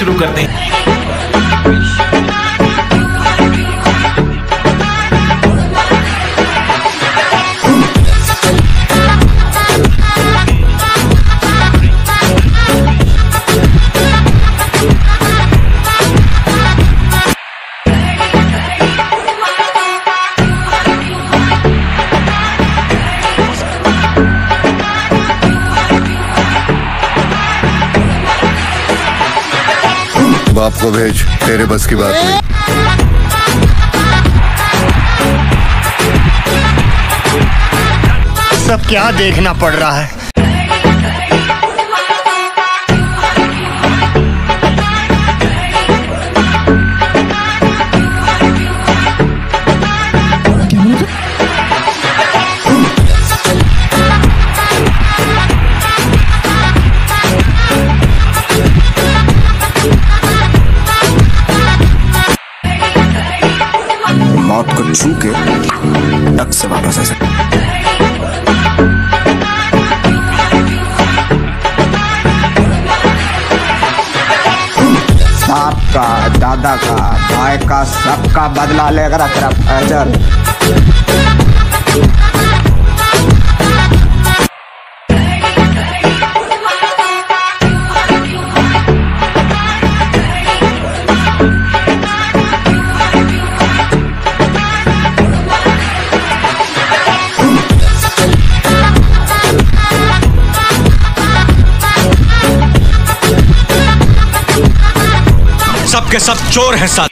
शुरू करते हैं। बाप को भेज तेरे बस की बात नहीं। सब क्या देखना पड़ रहा है? छू के टक से वापस आ सकते बाप का, दादा का, भाई का, सबका बदला लेकर तेरा फैजल सबके सब चोर हैं साथ।